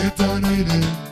Get down,